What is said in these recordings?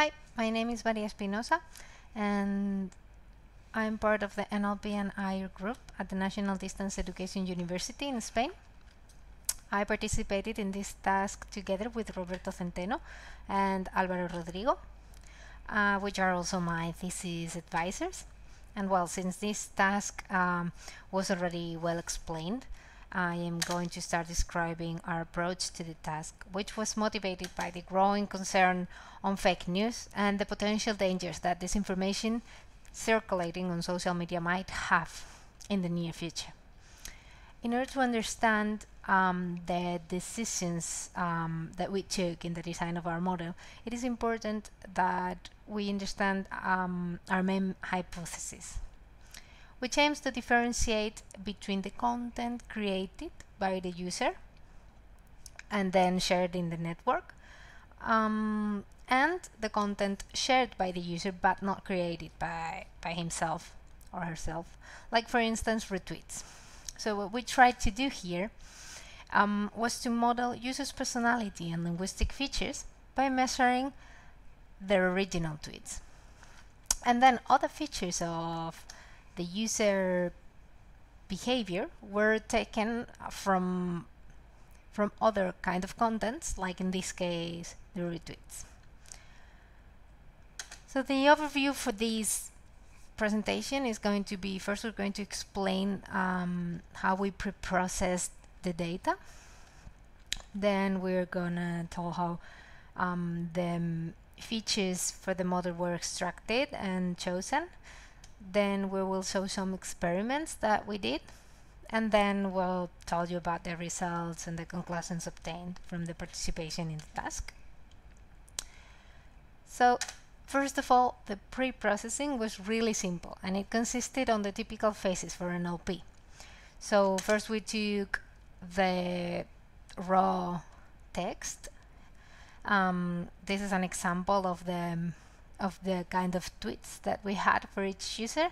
Hi, my name is Maria Espinosa and I'm part of the NLP and IR group at the National Distance Education University in Spain. I participated in this task together with Roberto Centeno and Alvaro Rodrigo, uh, which are also my thesis advisors. And well, since this task um, was already well explained, I am going to start describing our approach to the task, which was motivated by the growing concern on fake news and the potential dangers that disinformation circulating on social media might have in the near future. In order to understand um, the decisions um, that we took in the design of our model, it is important that we understand um, our main hypothesis which aims to differentiate between the content created by the user and then shared in the network um, and the content shared by the user but not created by, by himself or herself, like for instance retweets. So what we tried to do here um, was to model users' personality and linguistic features by measuring their original tweets. And then other features of the user behavior were taken from from other kind of contents, like in this case, the retweets. So the overview for this presentation is going to be, first we're going to explain um, how we pre-processed the data. Then we're gonna tell how um, the features for the model were extracted and chosen. Then we will show some experiments that we did and then we'll tell you about the results and the conclusions obtained from the participation in the task. So first of all, the pre-processing was really simple and it consisted on the typical phases for NLP. So first we took the raw text. Um, this is an example of the of the kind of tweets that we had for each user.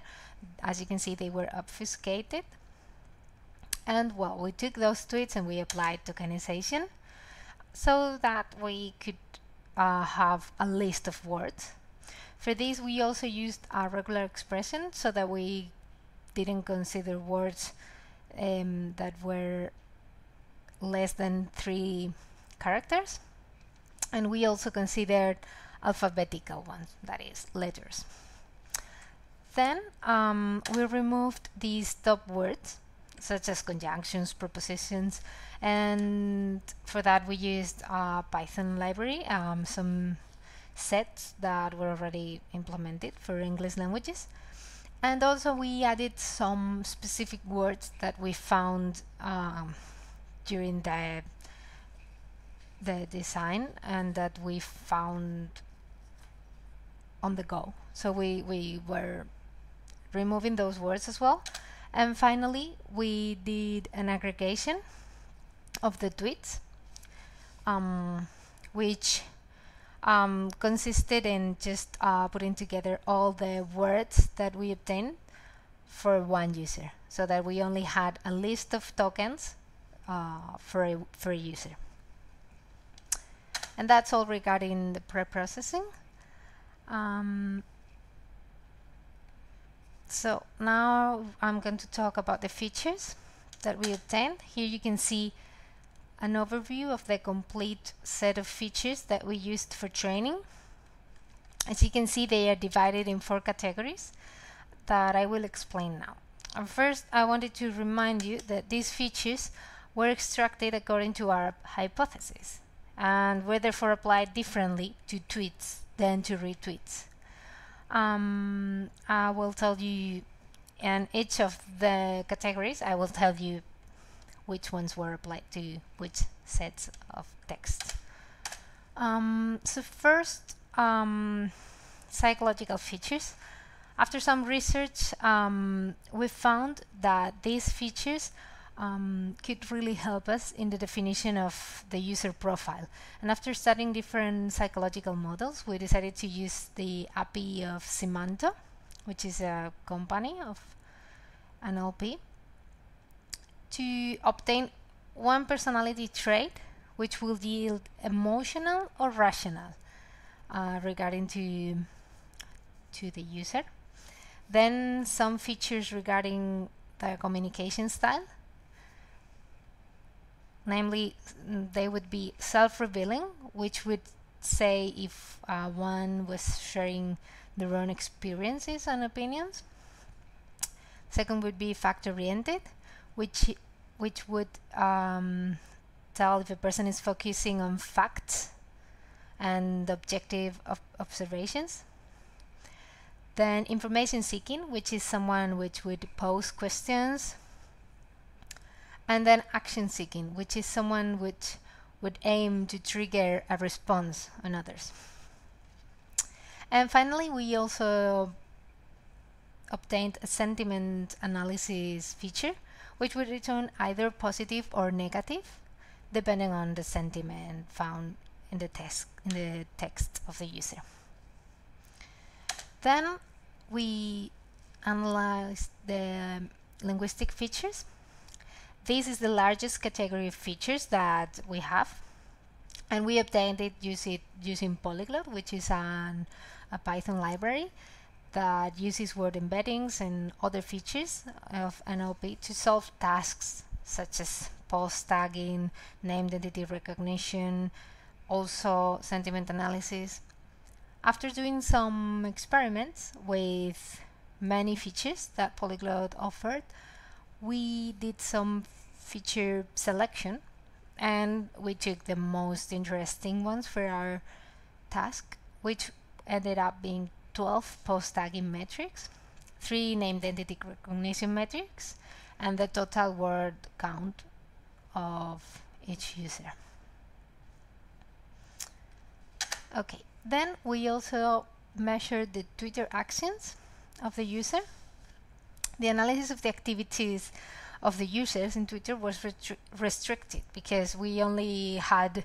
As you can see, they were obfuscated. And well, we took those tweets and we applied tokenization so that we could uh, have a list of words. For this, we also used a regular expression so that we didn't consider words um, that were less than three characters. And we also considered alphabetical ones, that is, letters. Then um, we removed these top words, such as conjunctions, prepositions, and for that we used a Python library, um, some sets that were already implemented for English languages. And also we added some specific words that we found um, during the the design and that we found on the go. So we, we were removing those words as well. And finally, we did an aggregation of the tweets, um, which um, consisted in just uh, putting together all the words that we obtained for one user, so that we only had a list of tokens uh, for, a, for a user. And that's all regarding the pre-processing. Um, so now I'm going to talk about the features that we obtained. Here you can see an overview of the complete set of features that we used for training. As you can see, they are divided in four categories that I will explain now. First, I wanted to remind you that these features were extracted according to our hypothesis and were therefore applied differently to tweets than to retweets. Um, I will tell you in each of the categories, I will tell you which ones were applied to which sets of text. Um, so first, um, psychological features. After some research, um, we found that these features um, could really help us in the definition of the user profile. And after studying different psychological models, we decided to use the API of Symanto, which is a company of NLP, to obtain one personality trait which will yield emotional or rational. uh, regarding to to the user. Then some features regarding the communication style. Namely, they would be self-revealing, which would say if uh, one was sharing their own experiences and opinions. Second would be fact-oriented, which which would um, tell if a person is focusing on facts and objective of observations. Then information seeking, which is someone which would pose questions. And then action seeking, which is someone which would aim to trigger a response on others. And finally, we also obtained a sentiment analysis feature, which would return either positive or negative, depending on the sentiment found in the text in the text of the user. Then we analyzed the linguistic features. This is the largest category of features that we have and we obtained it using, using Polyglot, which is an, a Python library that uses word embeddings and other features of NLP to solve tasks such as POS tagging, named entity recognition, also sentiment analysis. After doing some experiments with many features that Polyglot offered, we did some feature selection and we took the most interesting ones for our task, which ended up being 12 POS-tagging metrics, 3 named entity recognition metrics, and the total word count of each user. Okay, then we also measured the Twitter actions of the user. The analysis of the activities of the users in Twitter was restricted because we only had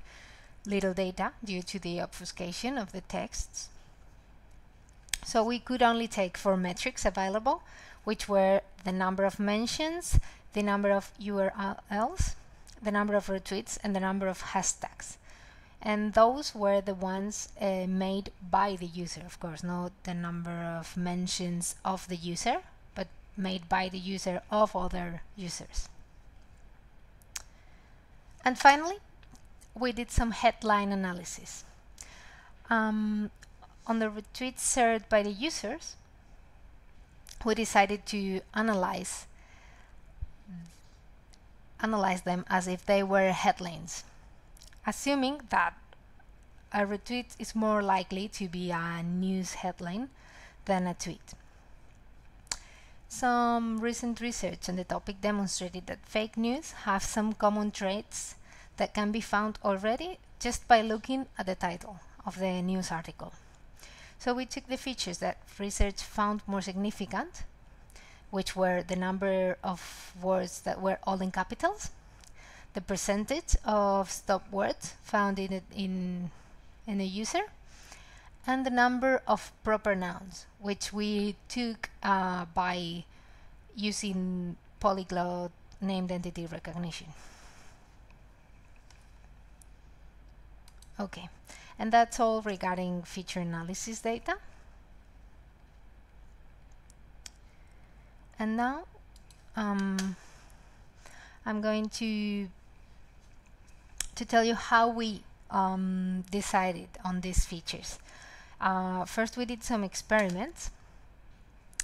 little data due to the obfuscation of the texts. So we could only take four metrics available, which were the number of mentions, the number of URLs, the number of retweets, and the number of hashtags and those were the ones uh, made by the user of course not the number of mentions of the user made by the user of other users and finally we did some headline analysis um, on the retweets shared by the users we decided to analyze analyze them as if they were headlines assuming that a retweet is more likely to be a news headline than a tweet. Some recent research on the topic demonstrated that fake news have some common traits that can be found already just by looking at the title of the news article. So we took the features that research found more significant, which were the number of words that were all in capitals, the percentage of stop words found in, it, in, in a user, and the number of proper nouns, which we took uh, by using polyglot named entity recognition. Okay, and that's all regarding feature analysis data. And now um, I'm going to to tell you how we um, decided on these features. Uh, first, we did some experiments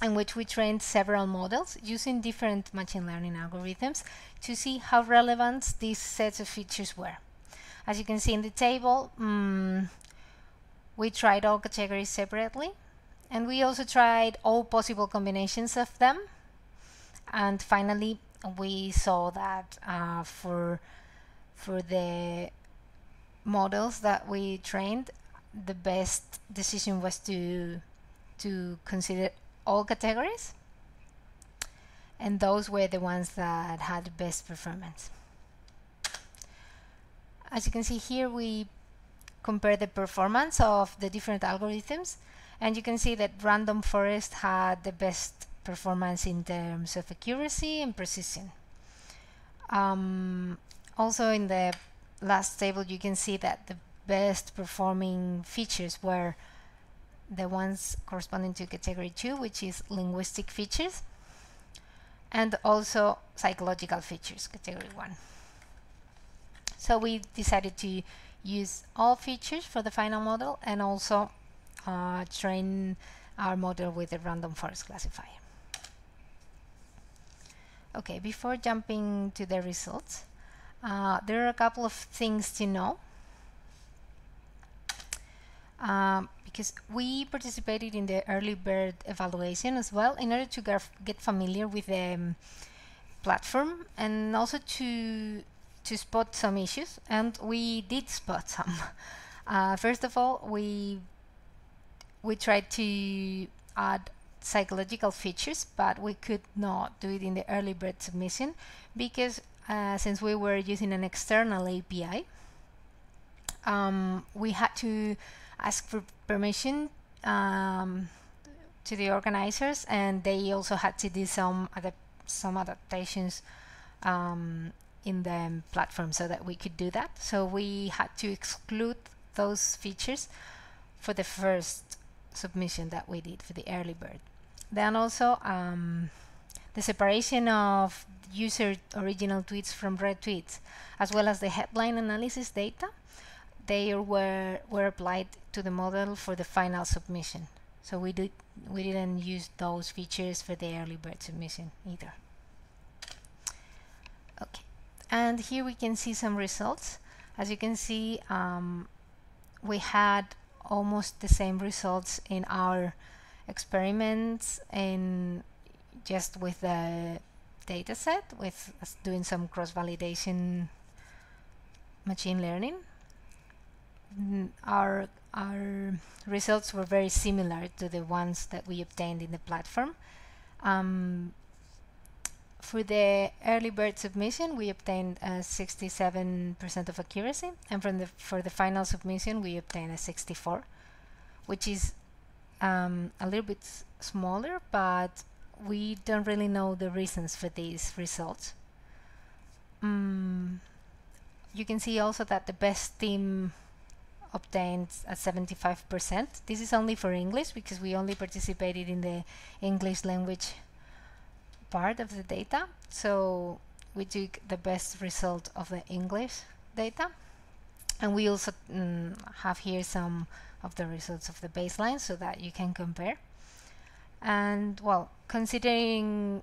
in which we trained several models using different machine learning algorithms to see how relevant these sets of features were. As you can see in the table, um, we tried all categories separately and we also tried all possible combinations of them and finally we saw that uh, for for the models that we trained, the best decision was to to consider all categories and those were the ones that had the best performance. As you can see here we compare the performance of the different algorithms and you can see that random forest had the best performance in terms of accuracy and precision. Um, also in the last table you can see that the best performing features were the ones corresponding to category 2, which is linguistic features, and also psychological features, category 1. So we decided to use all features for the final model and also uh, train our model with a random forest classifier. Okay, before jumping to the results, uh, there are a couple of things to know. Um, because we participated in the early bird evaluation as well in order to get familiar with the um, platform and also to to spot some issues and we did spot some. Uh, first of all we we tried to add psychological features but we could not do it in the early bird submission because uh, since we were using an external API um, we had to ask for permission um, to the organizers and they also had to do some adapt some adaptations um, in the platform so that we could do that. So we had to exclude those features for the first submission that we did for the early bird. Then also um, the separation of user original tweets from retweets as well as the headline analysis data they were were applied to the model for the final submission. So we did we didn't use those features for the early bird submission either. Okay, and here we can see some results. As you can see, um, we had almost the same results in our experiments and just with the data set with doing some cross-validation machine learning our our results were very similar to the ones that we obtained in the platform. Um, for the early bird submission, we obtained a 67% of accuracy, and from the for the final submission, we obtained a 64, which is um, a little bit smaller, but we don't really know the reasons for these results. Um, you can see also that the best team obtained at 75%. This is only for English because we only participated in the English language part of the data. So we took the best result of the English data. And we also mm, have here some of the results of the baseline so that you can compare. And well, considering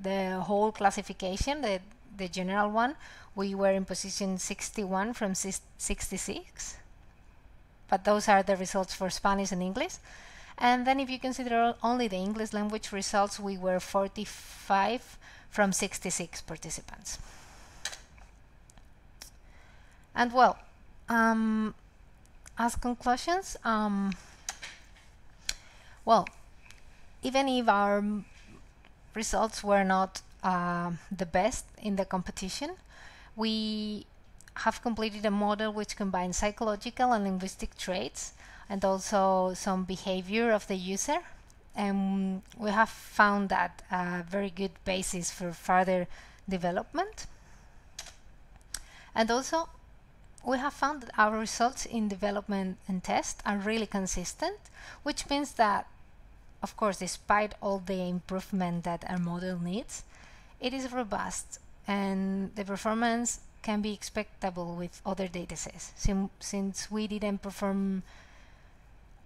the whole classification, the, the general one, we were in position 61 from 66 but those are the results for Spanish and English. And then if you consider only the English language results, we were 45 from 66 participants. And well, um, as conclusions, um, well, even if our results were not uh, the best in the competition, we have completed a model which combines psychological and linguistic traits and also some behavior of the user. And we have found that a very good basis for further development. And also, we have found that our results in development and test are really consistent, which means that, of course, despite all the improvement that our model needs, it is robust and the performance can be expectable with other datasets sim since we didn't perform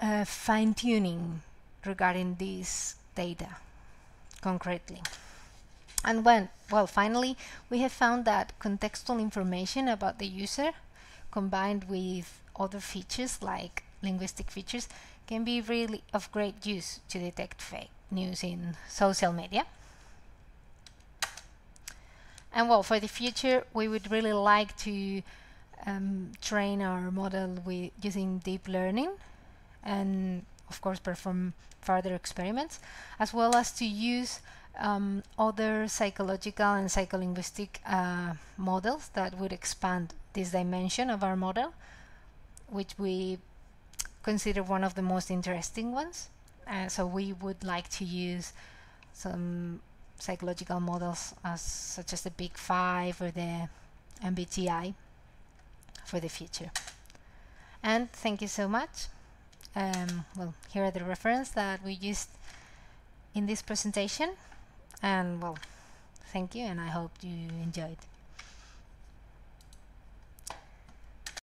uh, fine-tuning regarding this data concretely. And when, well, finally, we have found that contextual information about the user combined with other features like linguistic features can be really of great use to detect fake news in social media. And well, for the future, we would really like to um, train our model with using deep learning and of course perform further experiments, as well as to use um, other psychological and psycholinguistic uh, models that would expand this dimension of our model, which we consider one of the most interesting ones. Uh, so we would like to use some psychological models as such as the Big Five or the MBTI for the future. And thank you so much. Um, well, here are the references that we used in this presentation. And well, thank you and I hope you enjoyed.